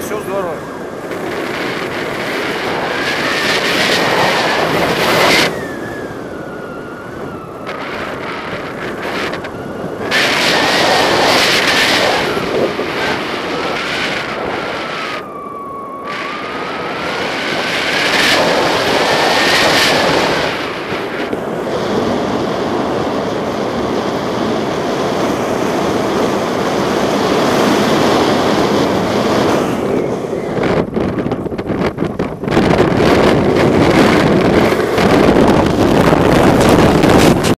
все здорово.